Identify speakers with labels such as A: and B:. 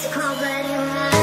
A: It's covered in